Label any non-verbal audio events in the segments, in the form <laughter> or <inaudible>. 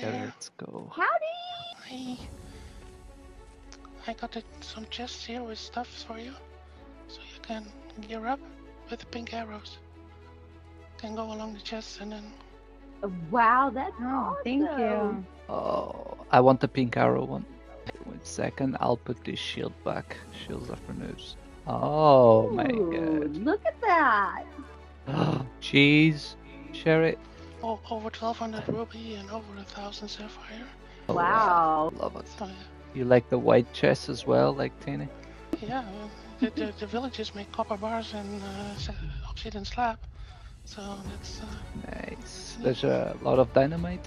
Yeah, let's go. Howdy! I, I got it, some chests here with stuff for you, so you can gear up with the pink arrows. Can go along the chests and then uh, Wow, that's Oh, thank you. Oh, I want the pink arrow one. One second, I'll put this shield back. Shields are for noobs. Oh my god. Look at that. <gasps> Cheese. Share it. Oh, over 1200 ruby and over a thousand sapphire. Oh, Wow. Love it. So, You like the white chest as well, like Tini? yeah, the, the, the villages make copper bars and uh, sa- obsidian slab, so that's uh, Nice. There's a lot of dynamite.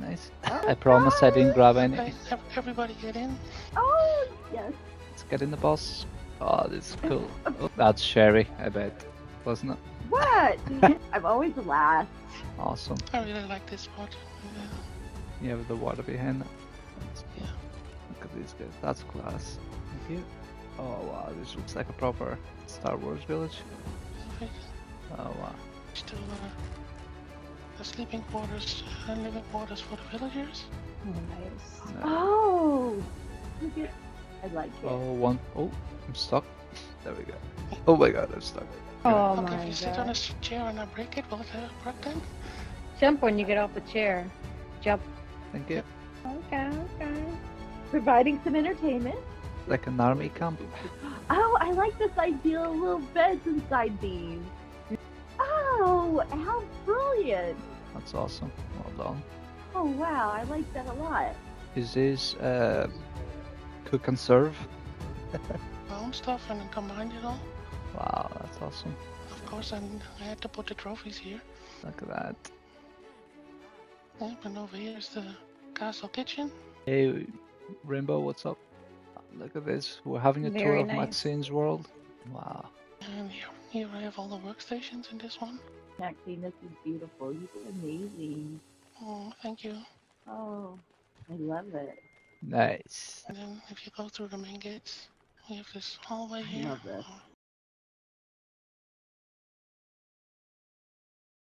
Nice. I promise I didn't grab any. hey, everybody get in. Oh, yes. Let's get in the boss. Oh, this is cool. Oh, <laughs> that's Sherry, I bet. Wasn't it? What? <laughs> I'm always the last. Awesome. I really like this spot. Yeah. You have the water behind it. That's- Yeah. Look at these guys. That's class. Thank you. Oh wow, this looks like a proper Star Wars village. Perfect. Oh wow. Still uh, the sleeping quarters and living quarters for the villagers. Nice. Nice. Oh. I like it. Oh, one. Oh, I'm stuck. There we go. Oh my god, I'm stuck. Oh Look, my if you sit on a chair and I break it, will it break then? Jump when you get off the chair. Jump. Thank you. Okay, okay. Providing some entertainment. Like an army camp. Oh, I like this idea of little beds inside these. Oh, how brilliant. That's awesome. Well done. Oh, wow, I like that a lot. Is this uh, cook and serve? <laughs> My own stuff and then combine it all. Wow, that's awesome. Of course, and I had to put the trophies here. Look at that. Yeah, and over here is the castle kitchen. Hey, Rainbow, what's up? Look at this. We're having a tour of nice. Maxine's world. Wow. And here, here I have all the workstations in this one. Maxine, this is beautiful. You did amazing. Oh, thank you. Oh, I love it. Nice. And then if you go through the main gates, we have this hallway here. love this.